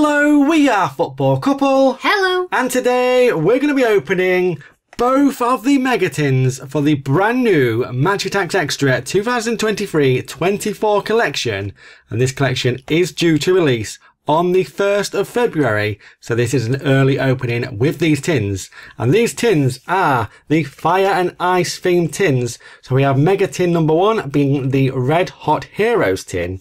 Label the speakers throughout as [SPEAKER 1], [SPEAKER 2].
[SPEAKER 1] Hello, we are Football Couple.
[SPEAKER 2] Hello.
[SPEAKER 1] And today we're going to be opening both of the megatins for the brand new Match Attax Extra 2023-24 collection. And this collection is due to release on the 1st of February. So this is an early opening with these tins. And these tins are the fire and ice themed tins. So we have mega tin number one being the red hot heroes tin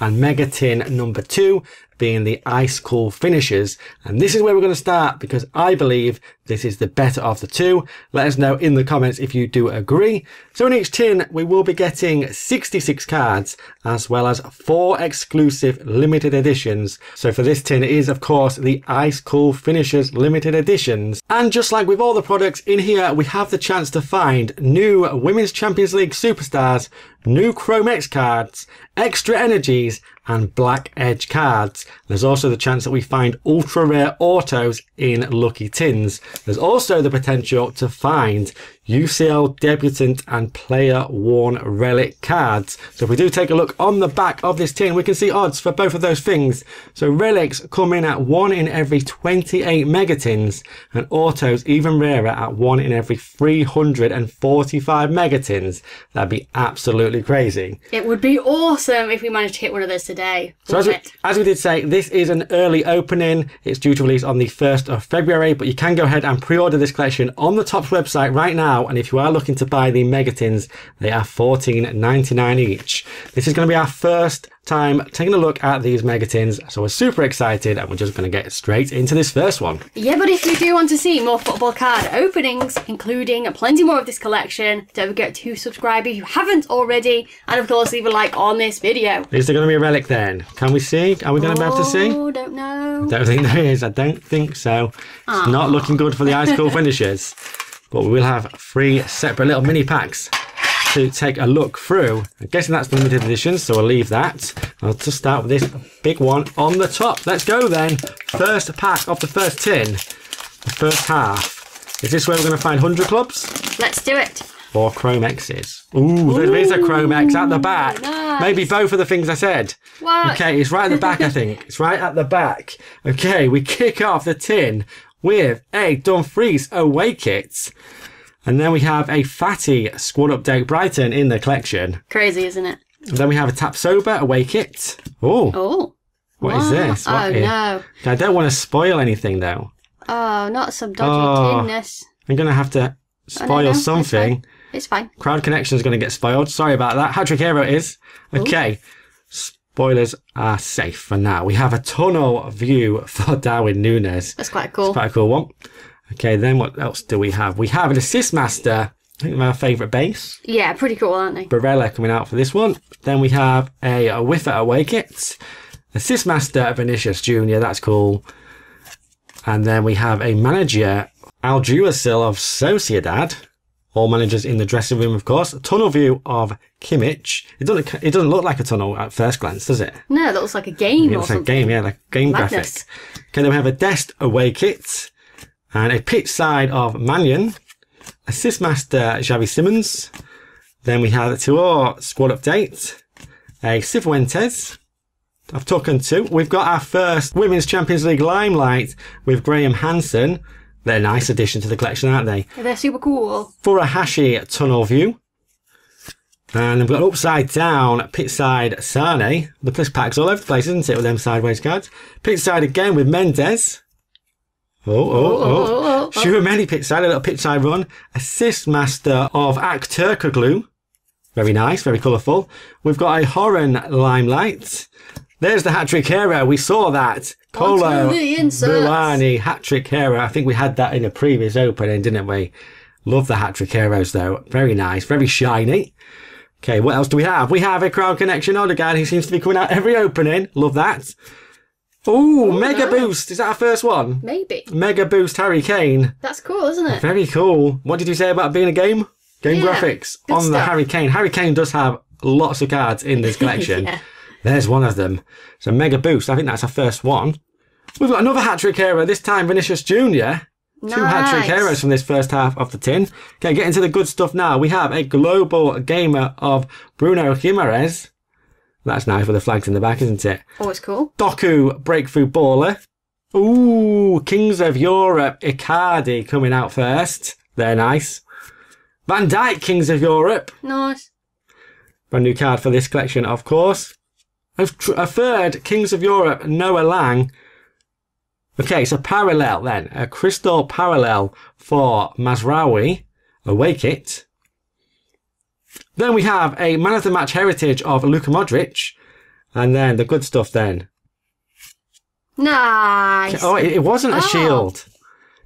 [SPEAKER 1] and mega tin number two being the ice cool finishers. And this is where we're going to start because I believe this is the better of the two. Let us know in the comments if you do agree. So in each tin, we will be getting 66 cards as well as four exclusive limited editions. So for this tin, it is of course the ice cool finishers limited editions. And just like with all the products in here, we have the chance to find new Women's Champions League superstars, new Chrome X cards, extra energies, and black edge cards. There's also the chance that we find ultra rare autos in lucky tins. There's also the potential to find UCL debutant and player worn relic cards. So if we do take a look on the back of this tin, we can see odds for both of those things. So relics come in at one in every 28 megatins and autos even rarer at one in every 345 megatins. That'd be absolutely crazy.
[SPEAKER 2] It would be awesome if we managed to hit one of those today.
[SPEAKER 1] So as we, as we did say, this is an early opening. It's due to release on the 1st of February, but you can go ahead and pre-order this collection on the Topps website right now. And if you are looking to buy the Megatins, they are $14.99 each. This is going to be our first time taking a look at these megatins. So we're super excited and we're just going to get straight into this first one.
[SPEAKER 2] Yeah, but if you do want to see more football card openings, including plenty more of this collection, don't forget to subscribe if you haven't already. And of course, leave a like on this video.
[SPEAKER 1] Is there going to be a relic then? Can we see? Are we going to be able to see?
[SPEAKER 2] Oh, don't know.
[SPEAKER 1] I Don't think there is. I don't think so. It's not looking good for the ice cool finishers. But we will have three separate little mini packs to take a look through. I'm guessing that's the limited edition, so we'll leave that. I'll just start with this big one on the top. Let's go then. First pack of the first tin. The first half. Is this where we're going to find 100 clubs?
[SPEAKER 2] Let's do it.
[SPEAKER 1] Or Chrome X's? Ooh, there is a Chrome X at the back.
[SPEAKER 2] nice.
[SPEAKER 1] Maybe both of the things I said.
[SPEAKER 2] What?
[SPEAKER 1] Okay, it's right at the back, I think. It's right at the back. Okay, we kick off the tin with a Dumfries away kit. And then we have a Fati squad update Brighton in the collection.
[SPEAKER 2] Crazy, isn't it?
[SPEAKER 1] And then we have a Tapsoba away kit. Oh,
[SPEAKER 2] Oh.
[SPEAKER 1] what is this?
[SPEAKER 2] Oh,
[SPEAKER 1] What is-
[SPEAKER 2] no.
[SPEAKER 1] I don't want to spoil anything though.
[SPEAKER 2] Oh, not some dodgy
[SPEAKER 1] Oh.
[SPEAKER 2] tinness.
[SPEAKER 1] I'm going to have to
[SPEAKER 2] Oh, no,
[SPEAKER 1] spoil
[SPEAKER 2] no, it's
[SPEAKER 1] something.
[SPEAKER 2] fine. It's fine.
[SPEAKER 1] Crowd Connection is going to get spoiled. Sorry about that. Hat Trick Hero it is. Okay. Spoilers are safe for now. We have a tunnel view for Darwin Núñez.
[SPEAKER 2] That's quite cool.
[SPEAKER 1] Quite a cool one. Okay, then what else do we have? We have an Assist Master. I think my favourite base.
[SPEAKER 2] Yeah, pretty cool, aren't they?
[SPEAKER 1] Barella coming out for this one. Then we have a, a Wieffer away kit. Assist Master Vinicius Jr. That's cool. And then we have a manager, Alguacil of Sociedad. All managers in the dressing room, of course. A tunnel view of Kimmich. It doesn't, it doesn't look like a tunnel at first glance, does it?
[SPEAKER 2] No, that looks like a game
[SPEAKER 1] It
[SPEAKER 2] or
[SPEAKER 1] looks like a game, yeah, like a game
[SPEAKER 2] Madness.
[SPEAKER 1] graphic. Okay, then we have a Dest away kit and a pitch side of Mannion, assist master Xavi Simons. Then we have a Tour squad update, a Cifuentes. I've taken two. We've got our first Women's Champions League limelight with Graham Hansen. They're a nice addition to the collection, aren't they?
[SPEAKER 2] They're super cool.
[SPEAKER 1] Furuhashi tunnel view. And we've got upside down pit side Sane. The plus packs all over the place, isn't it, with them sideways cards? Pit side again with Mendez. Oh, oh, oh.
[SPEAKER 2] oh, oh, oh. oh.
[SPEAKER 1] Sure, many pit side, a little pit side run. Assist master of Akturkoglu. Very nice, very colourful. We've got a Horan limelight. There's the hat trick hero. We saw that. Colo
[SPEAKER 2] Onto the inserts.
[SPEAKER 1] Buani hat trick hero. I think we had that in a previous opening, didn't we? Love the hat trick heroes though. Very nice, very shiny. Okay, what else do we have? We have a crowd connection oh, Odegaard. He seems to be coming out every opening. Love that. Ooh, oh, mega
[SPEAKER 2] nice.
[SPEAKER 1] boost. Is that our first one?
[SPEAKER 2] Maybe.
[SPEAKER 1] Mega boost Harry Kane.
[SPEAKER 2] That's cool, isn't it?
[SPEAKER 1] Very cool. What did you say about being a game? Game
[SPEAKER 2] Yeah,
[SPEAKER 1] graphics on the. Harry Kane. Harry Kane does have lots of cards in this collection.
[SPEAKER 2] Yeah.
[SPEAKER 1] There's one of them. So mega boost. I think that's our first one. We've got another hat trick hero. This time Vinicius Junior. Two hat trick heroes from this first half of the tin. Okay, get into the good stuff now. We have a global gamer of Bruno Guimaraes. That's nice with the flags in the back, isn't it?
[SPEAKER 2] Oh, Always cool.
[SPEAKER 1] Doku Breakthrough Baller. Ooh, Kings of Europe Icardi coming out first. They're nice. Van Dijk Kings of Europe.
[SPEAKER 2] Nice.
[SPEAKER 1] Brand new card for this collection, of course. A, tr- third Kings of Europe Noah Lang. Okay, so parallel then. A crystal parallel for Mazraoui. Awake It. Then we have a man of the match heritage of Luka Modric. And then the good stuff then.
[SPEAKER 2] Nice.
[SPEAKER 1] Oh, it, it wasn't a
[SPEAKER 2] Oh.
[SPEAKER 1] shield.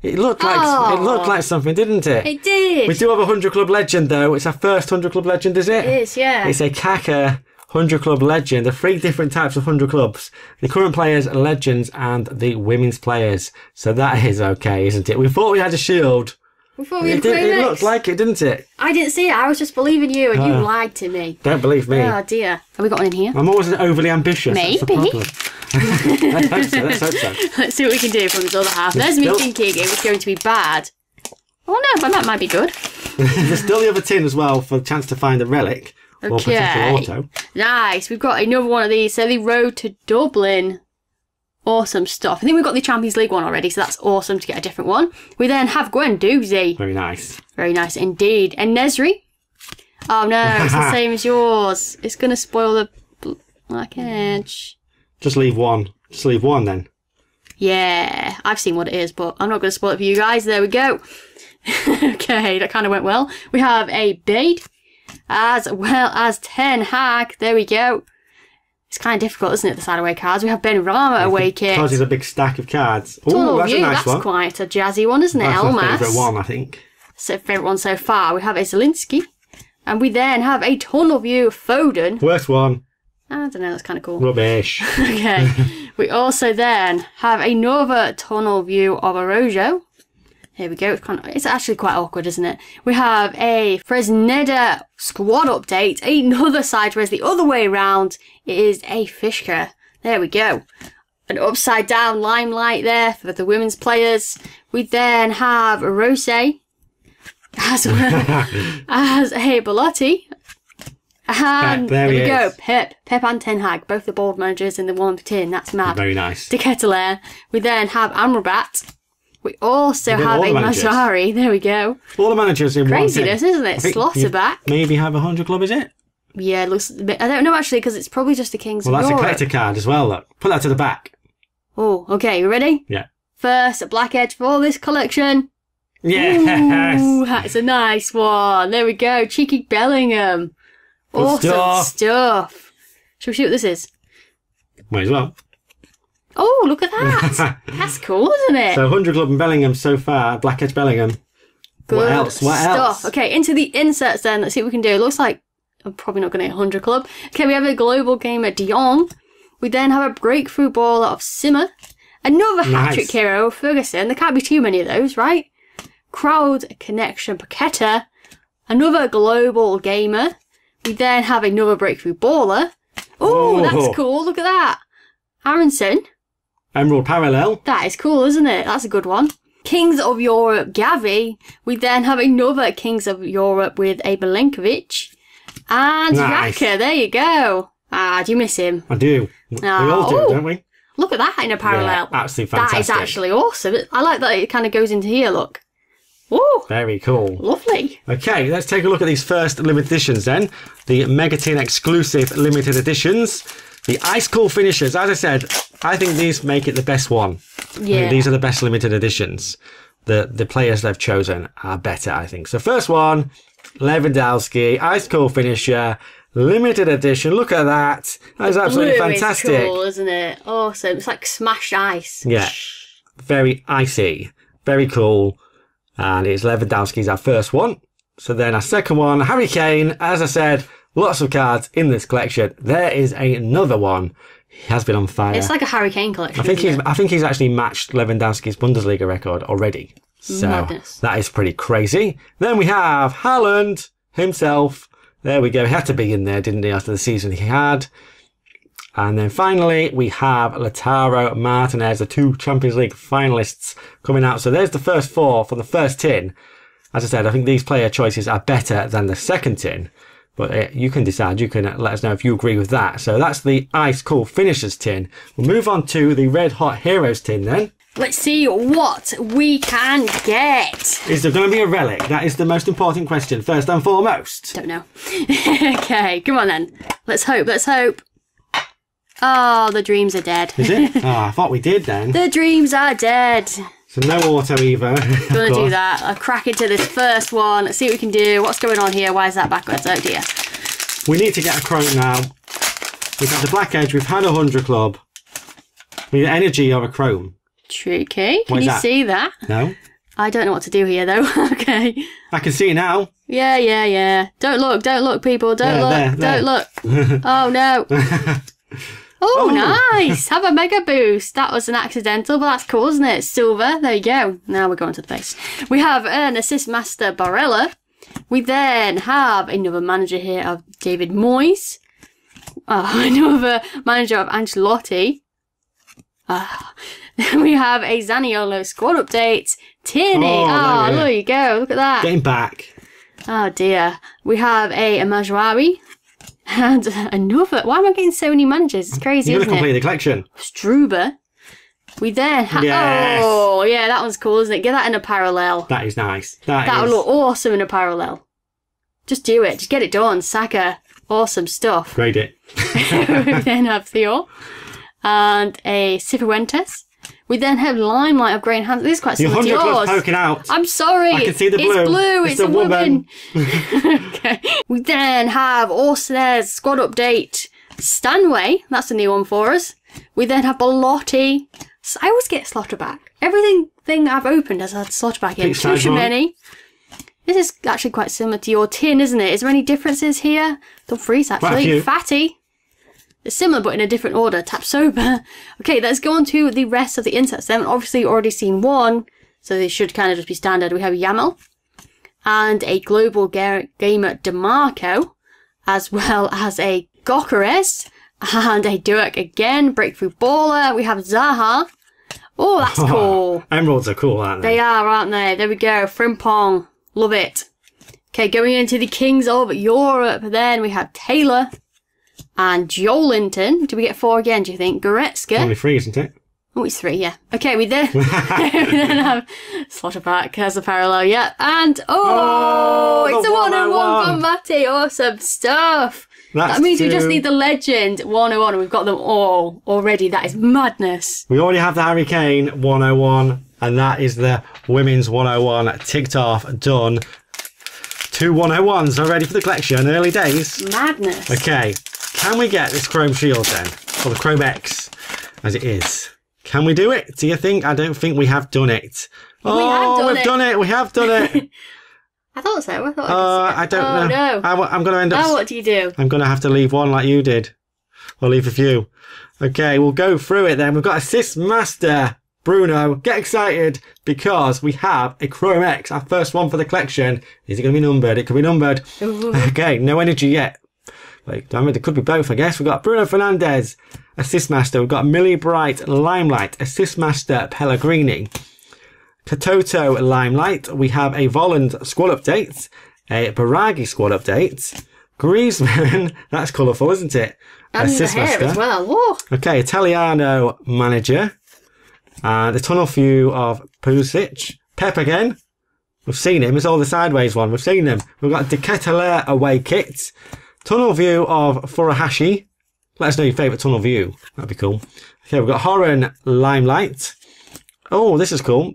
[SPEAKER 1] It looked like it oh. looked
[SPEAKER 2] Oh.
[SPEAKER 1] like something, didn't it?
[SPEAKER 2] It did.
[SPEAKER 1] We do have a hundred club legend though. It's our first hundred club legend, is it?
[SPEAKER 2] It is, yeah.
[SPEAKER 1] It's a Kaka hundred club legend. The three different types of hundred clubs: the current players, legends, and the women's players. So that is okay, isn't it? We thought we had a shield.
[SPEAKER 2] Before we
[SPEAKER 1] It, did, it looked like it, didn't it?
[SPEAKER 2] I didn't see it. I was just believing you, and you
[SPEAKER 1] Ah.
[SPEAKER 2] lied to me.
[SPEAKER 1] Don't believe me.
[SPEAKER 2] Oh dear. Have we got one in here?
[SPEAKER 1] I'm always overly ambitious. That's the
[SPEAKER 2] Maybe.
[SPEAKER 1] problem. let's hope so. Let's hope so.
[SPEAKER 2] Let's see what we can do from this other half. There's me thinking it was going to be bad. Oh no, but that might be good.
[SPEAKER 1] There's still the other tin as well for the chance to find a relic
[SPEAKER 2] Okay.
[SPEAKER 1] auto.
[SPEAKER 2] Nice. We've got another one of these. So the road to Dublin. Awesome stuff. I think we've got the Champions League one already, so that's awesome to get a different one. We then have Guendouzi.
[SPEAKER 1] Very nice.
[SPEAKER 2] Very nice indeed. And Nesyri. Oh no, it's the same as yours. It's going to spoil the bl- black edge.
[SPEAKER 1] Just leave one. Just leave one then.
[SPEAKER 2] Yeah, I've seen what it is, but I'm not going to spoil it for you guys. There we go. okay, that kind of went well. We have a Bade as well as Ten Hag. There we go. It's kind of difficult, isn't it, the side away cards? We have Benrahma away kit.
[SPEAKER 1] Because a big stack of cards. Oh, that's
[SPEAKER 2] View,
[SPEAKER 1] a nice
[SPEAKER 2] that's
[SPEAKER 1] one.
[SPEAKER 2] quite a jazzy one, isn't it?
[SPEAKER 1] That's my
[SPEAKER 2] Elmas.
[SPEAKER 1] favourite one, I think.
[SPEAKER 2] So favourite one so far. We have a Zielinski. And we then have a Tunnel View of Foden.
[SPEAKER 1] Worst one.
[SPEAKER 2] I don't know, that's kind of cool.
[SPEAKER 1] Rubbish.
[SPEAKER 2] Okay. we also then have another tunnel view of Araujo. Here we go. It's, kind of, it's actually quite awkward, isn't it? We have a Fresneda squad update. Another side, whereas the other way around it is a Fishka. There we go. An upside down limelight there for the women's players. We then have Rose as well as a Belotti. And
[SPEAKER 1] Pep, there
[SPEAKER 2] there we go.
[SPEAKER 1] is.
[SPEAKER 2] Pep, Pep and Ten Hag, both the board managers in the one tin. That's mad.
[SPEAKER 1] Very nice.
[SPEAKER 2] De Ketelaere. We then have Amrabat. We also have a
[SPEAKER 1] the.
[SPEAKER 2] Mazzarri. There we go.
[SPEAKER 1] All the managers in
[SPEAKER 2] Craziness,
[SPEAKER 1] one.
[SPEAKER 2] isn't it? Schlotterbeck.
[SPEAKER 1] Maybe have a hundred club, is it?
[SPEAKER 2] Yeah, it looks a bit. I don't know actually because it's probably just the Kings
[SPEAKER 1] Well, that's a collector card as well. Look, put that to the back.
[SPEAKER 2] Oh, okay. You ready?
[SPEAKER 1] Yeah.
[SPEAKER 2] First, a black edge for this collection.
[SPEAKER 1] Yes.
[SPEAKER 2] Ooh, that's a nice one. There we go. Cheeky Bellingham.
[SPEAKER 1] Good
[SPEAKER 2] awesome
[SPEAKER 1] stuff.
[SPEAKER 2] stuff. Shall we see what this is?
[SPEAKER 1] Might as well.
[SPEAKER 2] Oh, look at that. That's cool, isn't it?
[SPEAKER 1] So hundred club in Bellingham so far. Black Edge Bellingham.
[SPEAKER 2] Good
[SPEAKER 1] what else? What
[SPEAKER 2] stuff.
[SPEAKER 1] else?
[SPEAKER 2] Okay, into the inserts then. Let's see what we can do. It looks like I'm probably not going to hit 100 club. Okay, we have a global game at Dion. We then have a breakthrough baller of Simmer. Another hat trick
[SPEAKER 1] Nice.
[SPEAKER 2] hero, Ferguson. There can't be too many of those, right? Crowd connection Paqueta. Another global gamer. We then have another breakthrough baller. Oh,
[SPEAKER 1] Oh.
[SPEAKER 2] that's cool. Look at that. Aaronson.
[SPEAKER 1] Emerald Parallel.
[SPEAKER 2] That is cool, isn't it? That's a good one. Kings of Europe, Gavi. We then have another Kings of Europe with a Milenkovic. And
[SPEAKER 1] Nice.
[SPEAKER 2] Raka, there you go. Ah, do you miss him?
[SPEAKER 1] I do. We
[SPEAKER 2] Ah,
[SPEAKER 1] all do,
[SPEAKER 2] oh.
[SPEAKER 1] don't we?
[SPEAKER 2] Look at that in a parallel.
[SPEAKER 1] Yeah, absolutely fantastic.
[SPEAKER 2] is actually awesome. I like that it kind of goes into here, look. Oh,
[SPEAKER 1] Very cool.
[SPEAKER 2] lovely.
[SPEAKER 1] Okay, let's take a look at these first limited editions then. The Megatin exclusive limited editions. The Ice Cool Finishers. As I said, I think these make it the best one. I
[SPEAKER 2] Yeah.
[SPEAKER 1] these are the best limited editions. The the players they've chosen are better, I think. So first one, Lewandowski, Ice Cool Finisher, limited edition. Look at that. That is absolutely
[SPEAKER 2] Blue is
[SPEAKER 1] fantastic.
[SPEAKER 2] cool, isn't it? Awesome. It's like smashed ice.
[SPEAKER 1] Yeah. Very icy. Very cool. And it's Lewandowski's our first one. So then our second one, Harry Kane. As I said, lots of cards in this collection. There is another one. He has been on fire.
[SPEAKER 2] It's like a hurricane collection.
[SPEAKER 1] I think he's
[SPEAKER 2] it?
[SPEAKER 1] I think he's actually matched Lewandowski's Bundesliga record already. So
[SPEAKER 2] Madness.
[SPEAKER 1] that is pretty crazy. Then we have Haaland himself. There we go. He had to be in there, didn't he, after the season he had. And then finally, we have Lautaro Martinez, the two Champions League finalists coming out. So there's the first four for the first tin. As I said, I think these player choices are better than the second tin. But uh, you can decide. You can uh, let us know if you agree with that. So that's the ice cool finishers tin. We'll move on to the red hot heroes tin then.
[SPEAKER 2] Let's see what we can get.
[SPEAKER 1] Is there going to be a relic? That is the most important question, first and foremost.
[SPEAKER 2] Don't know. okay, come on then. Let's hope, let's hope. Oh, the dreams are dead.
[SPEAKER 1] Is it? oh, I thought we did then.
[SPEAKER 2] The dreams are dead.
[SPEAKER 1] So no auto either.
[SPEAKER 2] Gonna do that. I'll crack into this first one. Let's see what we can do. What's going on here? Why is that backwards? Oh dear.
[SPEAKER 1] We need to get a chrome now. We've had the black edge, we've had a 100 club. We need energy of a chrome.
[SPEAKER 2] Tricky. Can you
[SPEAKER 1] that?
[SPEAKER 2] see that?
[SPEAKER 1] No?
[SPEAKER 2] I don't know what to do here though. okay.
[SPEAKER 1] I can see it now.
[SPEAKER 2] Yeah, yeah, yeah. Don't look, don't look, people. Don't
[SPEAKER 1] There,
[SPEAKER 2] look,
[SPEAKER 1] there,
[SPEAKER 2] don't look. oh no. Oh, nice! Have a mega boost. That was an accidental, but that's cool, isn't it? Silver. There you go. Now we're going to the face. We have an assist master Barella. We then have another manager here of David Moyes. Oh, another manager of Ancelotti. Ah. we have a Zaniolo squad update. Tierney.
[SPEAKER 1] Oh,
[SPEAKER 2] Oh,
[SPEAKER 1] there
[SPEAKER 2] there you go. Look at that.
[SPEAKER 1] Getting back.
[SPEAKER 2] Oh dear. We have a Majwari. And another. Why am I getting so many managers? It's crazy,
[SPEAKER 1] You're
[SPEAKER 2] isn't
[SPEAKER 1] to complete
[SPEAKER 2] it?
[SPEAKER 1] the collection.
[SPEAKER 2] Struber. We then have.
[SPEAKER 1] Yes.
[SPEAKER 2] Oh, yeah, that one's cool, isn't it? Get that in a parallel.
[SPEAKER 1] That is nice. That
[SPEAKER 2] That would
[SPEAKER 1] is-
[SPEAKER 2] look awesome in a parallel. Just do it. Just get it done. Saka. Awesome stuff.
[SPEAKER 1] Grade it.
[SPEAKER 2] we then have Theo. And a Cifuentes. We then have Limelight of Grey Hands. This is quite
[SPEAKER 1] Your
[SPEAKER 2] similar to yours.
[SPEAKER 1] poking out.
[SPEAKER 2] I'm sorry.
[SPEAKER 1] I can see the
[SPEAKER 2] it's
[SPEAKER 1] blue.
[SPEAKER 2] blue.
[SPEAKER 1] It's
[SPEAKER 2] It's,
[SPEAKER 1] a
[SPEAKER 2] a woman.
[SPEAKER 1] woman.
[SPEAKER 2] okay. We then have Orsenes squad update. Stanway. That's a new one for us. We then have Belotti. I always get Schlotterbeck. Everything thing I've opened has had Schlotterbeck in.
[SPEAKER 1] Size
[SPEAKER 2] Too many. This is actually quite similar to your tin, isn't it? Is there any differences here? Dumfries,
[SPEAKER 1] freeze
[SPEAKER 2] actually. Fati. Similar but in a different order. Tapsoba. Okay, let's go on to the rest of the insets. Then obviously already seen one, so they should kind of just be standard. We have Yamal and a global ga- gamer Dimarco, as well as a Gokares and a Doku again, breakthrough baller. We have Zaha. Oh, that's cool.
[SPEAKER 1] Emeralds are cool, aren't they?
[SPEAKER 2] They are, aren't they? There we go. Frimpong. Love it. Okay, going into the Kings of Europe, then we have Taylor and Joelinton. Do we get four again, do you think? Goretzka.
[SPEAKER 1] Only three, isn't it?
[SPEAKER 2] Oh, it's three, yeah. Okay, we then, we then have Schlotterbeck as a parallel, yeah. And, oh,
[SPEAKER 1] Oh,
[SPEAKER 2] it's a 101
[SPEAKER 1] 101.
[SPEAKER 2] from oh Matty. Awesome stuff.
[SPEAKER 1] That's
[SPEAKER 2] that means we just need the legend 101 and we've got them all already. That is madness.
[SPEAKER 1] We already have the Harry Kane 101, and that is the women's 101 ticked off, done. Two 101s are ready for the collection, early days.
[SPEAKER 2] Madness.
[SPEAKER 1] Okay, can we get this Chrome Shield then? Or the Chrome X, as it is. Can we do it? Do you think? I don't think we have done it. Oh,
[SPEAKER 2] have done
[SPEAKER 1] we've
[SPEAKER 2] it.
[SPEAKER 1] done it. We have done it.
[SPEAKER 2] I thought so. I thought
[SPEAKER 1] Uh,
[SPEAKER 2] I could see it.
[SPEAKER 1] I don't
[SPEAKER 2] oh,
[SPEAKER 1] know.
[SPEAKER 2] no.
[SPEAKER 1] I, am going to end up.
[SPEAKER 2] Now what do you do?
[SPEAKER 1] I'm going to have to leave one like you did. Or leave a few. Okay, we'll go through it then. We've got Assist Master. Bruno, get excited because we have a Chrome X, our first one for the collection. Is it going to be numbered? It could be numbered. Okay, no energy yet. Like, damn it, it could be both, I guess. We've got Bruno Fernandes, Assist Master. We've got Millie Bright, Limelight, Assist Master, Pellegrini. Katoto Limelight. We have a Volland squad update, a Baragi squad update, Griezmann. That's colourful, isn't it?
[SPEAKER 2] And the hair as well. Whoa.
[SPEAKER 1] Okay, Italiano manager. Uh, the tunnel view of Pulisic. Pep again. We've seen him. It's all the sideways one. We've seen him. We've got Decathlon away kit. Tunnel view of Furuhashi. Let us know your favourite tunnel view. That'd be cool. Okay, we've got Horan Limelight. Oh, this is cool.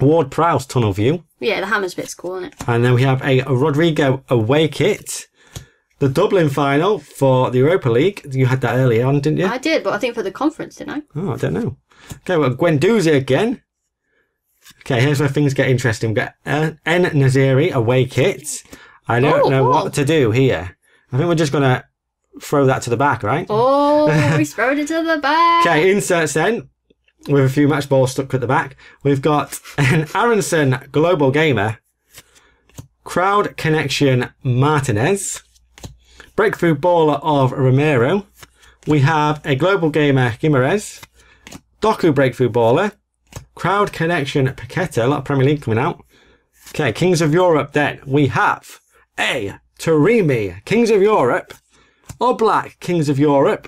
[SPEAKER 1] Ward Prowse tunnel view.
[SPEAKER 2] Yeah, the hammer's bit's cool, isn't it?
[SPEAKER 1] And then we have a Rodrigo away kit. The Dublin final for the Europa League. You had that earlier on, didn't you?
[SPEAKER 2] I did, but I think for the conference, didn't I?
[SPEAKER 1] Oh, I don't know. Okay, well, Guendouzi again. Okay, here's where things get interesting. We've got uh, N Naziri away kit. I don't
[SPEAKER 2] Oh,
[SPEAKER 1] know what to do here. I think we're just going to throw that to the back, right?
[SPEAKER 2] Oh, we throwed it to the back.
[SPEAKER 1] Okay, inserts then. With a few match balls stuck at the back. We've got an Aaronson Global Gamer. Crowd Connection Martinez. Breakthrough Baller of Romero. We have a Global Gamer Giménez. Doku Breakthrough Baller. Crowd Connection Paqueta. A lot of Premier League coming out. Okay, Kings of Europe then. We have a Taremi, Kings of Europe, or Black, Kings of Europe,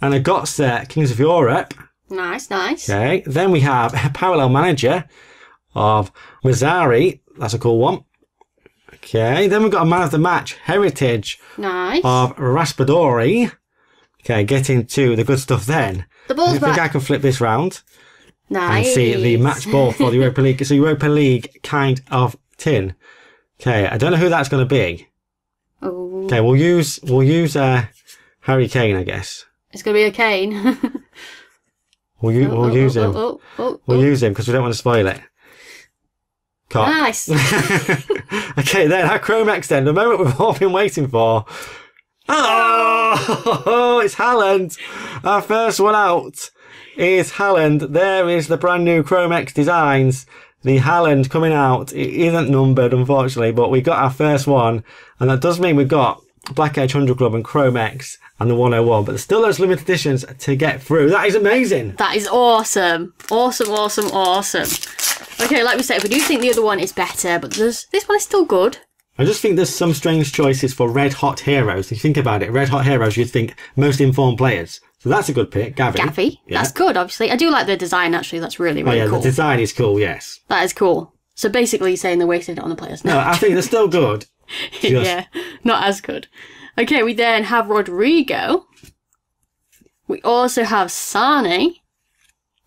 [SPEAKER 1] and a got set Kings of Europe.
[SPEAKER 2] Nice, nice.
[SPEAKER 1] Okay, then we have a parallel manager of Mazzarri. That's a cool one. Okay, then we've got a man of the match heritage
[SPEAKER 2] Nice.
[SPEAKER 1] of Raspadori. Okay, getting to the good stuff then.
[SPEAKER 2] the
[SPEAKER 1] I
[SPEAKER 2] ball's
[SPEAKER 1] think
[SPEAKER 2] back.
[SPEAKER 1] I can flip this round
[SPEAKER 2] nice.
[SPEAKER 1] and see the match ball for the Europa League. It's a Europa League kind of tin. Okay, I don't know who that's going to be.
[SPEAKER 2] Oh,
[SPEAKER 1] Okay, we'll use we'll use uh, Harry Kane, I guess.
[SPEAKER 2] it's gonna be a Kane.
[SPEAKER 1] We'll, u-
[SPEAKER 2] Oh,
[SPEAKER 1] we'll
[SPEAKER 2] oh,
[SPEAKER 1] use
[SPEAKER 2] oh,
[SPEAKER 1] him.
[SPEAKER 2] oh, oh,
[SPEAKER 1] We'll use him because we don't want to spoil it. Cock.
[SPEAKER 2] Nice.
[SPEAKER 1] okay, then our Chromex then, the moment we've all been waiting for. Oh, it's Haaland. Our first one out is Haaland. There is the brand new Chromex designs. The Haaland coming out. It isn't numbered, unfortunately, but we got our first one. And that does mean we've got Black Edge 100 Club and Chrome X and the 101, but there's still those limited editions to get through. That is amazing.
[SPEAKER 2] That is awesome. Awesome, awesome, awesome. Okay, like we said, we do think the other one is better, but this one is still good.
[SPEAKER 1] I just think there's some strange choices for red hot heroes. If you think about it, red hot heroes, you'd think most informed players. So that's a good pick, Gavi.
[SPEAKER 2] Gaffy.
[SPEAKER 1] Yeah.
[SPEAKER 2] That's good, obviously. I do like the design, actually. That's really,
[SPEAKER 1] oh,
[SPEAKER 2] really Oh
[SPEAKER 1] yeah,
[SPEAKER 2] cool.
[SPEAKER 1] the design is cool. Yes.
[SPEAKER 2] that is cool. So basically, you're saying they wasted it on the players.
[SPEAKER 1] No, I think they're still good. Just-
[SPEAKER 2] yeah, not as good. Okay, we then have Rodrigo. We also have Sane.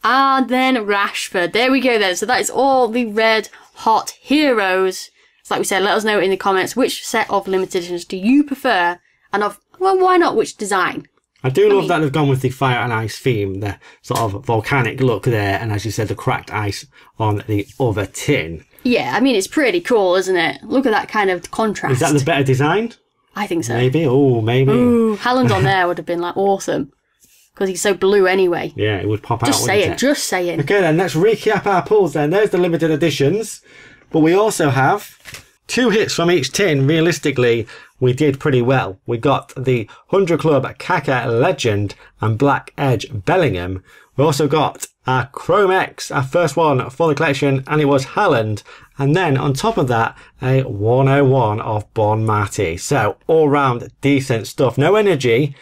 [SPEAKER 2] And then Rashford. There we go then. So that is all the red hot heroes. So like we said, let us know in the comments which set of limited editions do you prefer and of, well, why not which design?
[SPEAKER 1] I do love
[SPEAKER 2] mean-
[SPEAKER 1] that they've gone with the fire and ice theme, the sort of volcanic look there, and as you said, the cracked ice on the other tin.
[SPEAKER 2] Yeah, I mean, it's pretty cool, isn't it? Look at that kind of contrast.
[SPEAKER 1] Is that the better design?
[SPEAKER 2] I think so.
[SPEAKER 1] Maybe. Oh, maybe.
[SPEAKER 2] Ooh, Haaland on there would have been like awesome. Because he's so blue anyway.
[SPEAKER 1] Yeah, it would pop out.
[SPEAKER 2] Just
[SPEAKER 1] wouldn't
[SPEAKER 2] saying,
[SPEAKER 1] it?
[SPEAKER 2] just saying.
[SPEAKER 1] Okay, then let's recap our pulls. Then there's the limited editions, but we also have two hits from each tin. Realistically, we did pretty well. We got the 100 Club Kaka Legend and Black Edge Bellingham. We also got our Chrome X, our first one for the collection, and it was Haaland. And then on top of that, a 101 of Bonmatí. So all round decent stuff. No energy.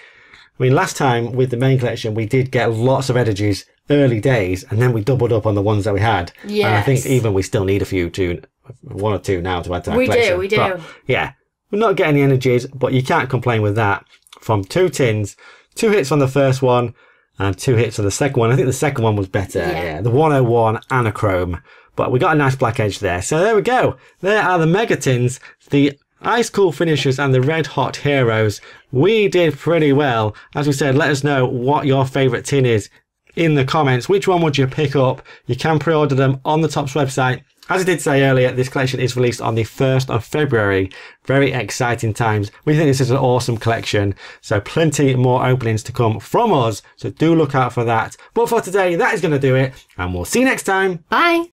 [SPEAKER 1] I mean, last time with the main collection, we did get lots of energies early days, and then we doubled up on the ones that we had. And I think even we still need a few, two, one or two now to add to our
[SPEAKER 2] We do, we do.
[SPEAKER 1] But, yeah, we're not getting any energies, but you can't complain with that. From two tins, two hits on the first one, and two hits on the second one. I think the second one was better.
[SPEAKER 2] Yeah.
[SPEAKER 1] Yeah, the 101 anachrome. But we got a nice black edge there. So there we go. There are the megatins, the ice cool finishers and the red hot heroes. We did pretty well. As we said, let us know what your favourite tin is in the comments. Which one would you pick up? You can pre-order them on the Topps website. As I did say earlier, this collection is released on the 1st of February. Very exciting times. We think this is an awesome collection. So plenty more openings to come from us. So do look out for that. But for today, that is going to do it. And we'll see you next time.
[SPEAKER 2] Bye.